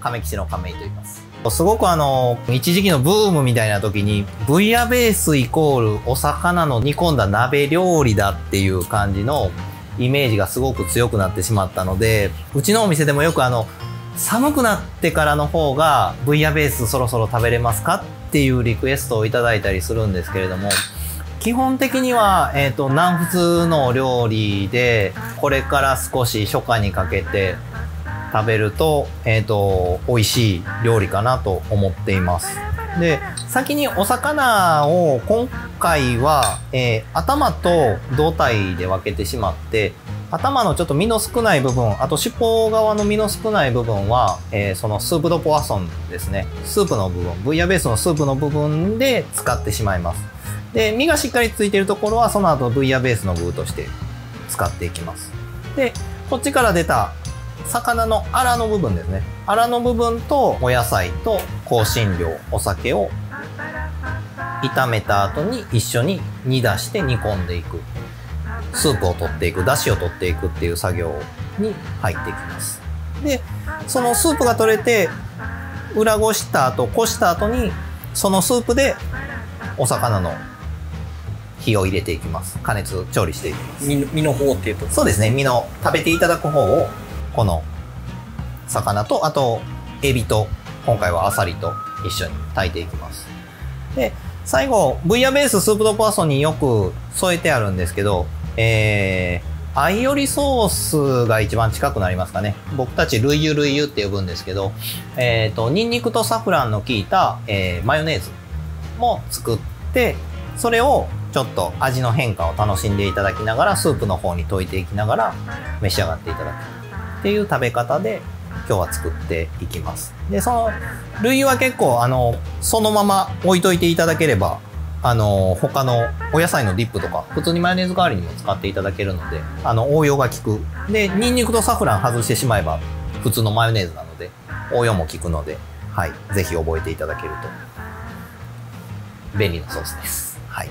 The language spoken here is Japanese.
亀吉の亀井と言います。すごくあの、一時期のブームみたいな時に、ブイヤベースイコールお魚の煮込んだ鍋料理だっていう感じのイメージがすごく強くなってしまったので、うちのお店でもよくあの、寒くなってからの方がブイヤベースそろそろ食べれますかっていうリクエストをいただいたりするんですけれども、基本的には、えっ、と、南仏の料理で、これから少し初夏にかけて食べると、えっ、と、美味しい料理かなと思っています。で、先にお魚を今回は、えー頭と胴体で分けてしまって、頭のちょっと身の少ない部分、あと尻尾側の身の少ない部分は、えーそのスープドポワソンですね。スープの部分、ブイヤベースのスープの部分で使ってしまいます。で、身がしっかりついているところは、その後ブイヤベースの具として使っていきます。で、こっちから出た魚のアラの部分ですね。アラの部分とお野菜と香辛料、お酒を炒めた後に一緒に煮出して煮込んでいく。スープを取っていく、出汁を取っていくっていう作業に入っていきます。で、そのスープが取れて、裏ごした後、こした後に、そのスープでお魚の火を入れていきます。加熱、調理していきます。身の身の方っていうと。そうですね。身の食べていただく方を、この魚と、あと、エビと、今回はアサリと一緒に炊いていきます。で、最後、ブイヤベーススープドポワソンによく添えてあるんですけど、えー、アイオリソースが一番近くなりますかね。僕たちルイユルイユって呼ぶんですけど、えっ、と、ニンニクとサフランの効いた、えーマヨネーズも作って、それをちょっと味の変化を楽しんでいただきながら、スープの方に溶いていきながら召し上がっていただくっていう食べ方で今日は作っていきます。で、その、類は結構、あの、そのまま置いといていただければ、あの、他のお野菜のディップとか、普通にマヨネーズ代わりにも使っていただけるので、あの、応用が効く。で、ニンニクとサフラン外してしまえば、普通のマヨネーズなので、応用も効くので、はい、ぜひ覚えていただけると、便利なソースです。はい。